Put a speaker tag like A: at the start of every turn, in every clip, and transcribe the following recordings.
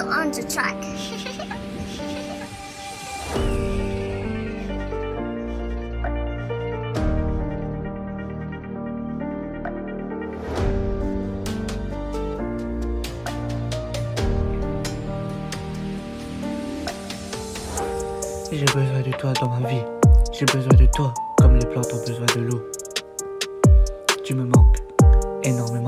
A: on the track.
B: J'ai besoin de toi dans ma vie. J'ai besoin de toi comme les plantes ont besoin de l'eau. Tu me manques énormément.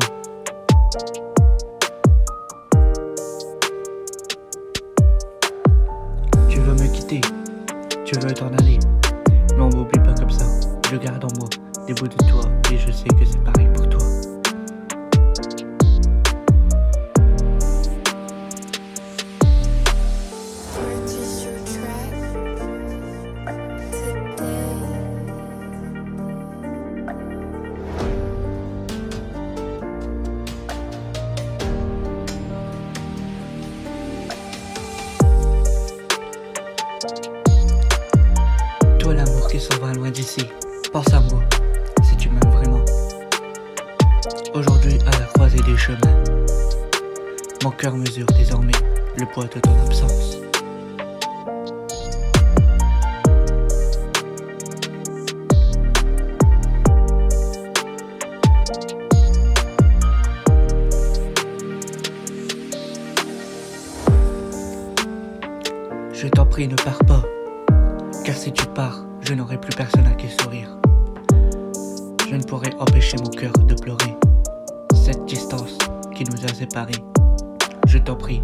B: Tu veux t'en aller. Mais on m'oublie pas comme ça. Je garde en moi des bouts de toi et je sais que c'est pareil pour toi. Qui s'en va loin d'ici, pense à moi, si tu m'aimes vraiment. Aujourd'hui à la croisée des chemins, mon cœur mesure désormais le poids de ton absence. Je t'en prie, ne pars pas. Car si tu pars, je n'aurai plus personne à qui sourire. Je ne pourrai empêcher mon cœur de pleurer. Cette distance qui nous a séparés. Je t'en prie,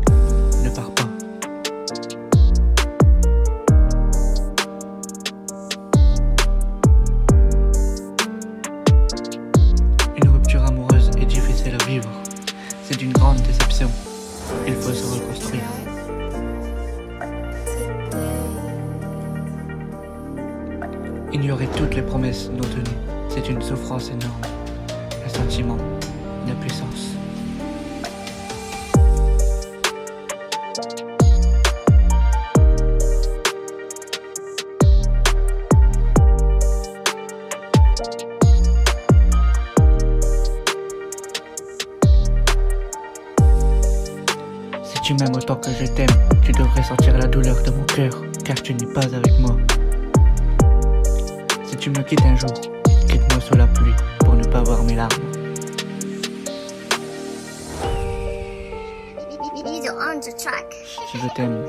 B: ne pars pas. Une rupture amoureuse est difficile à vivre. C'est une grande déception. Il faut se reconstruire. Ignorer toutes les promesses non tenues, c'est une souffrance énorme. Un sentiment d'impuissance. Si tu m'aimes autant que je t'aime, tu devrais sentir la douleur de mon cœur, car tu n'es pas avec moi. Si tu me quittes un jour, quitte-moi sous la pluie pour ne pas voir mes larmes. Je t'aime,